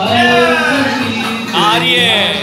哦阿丽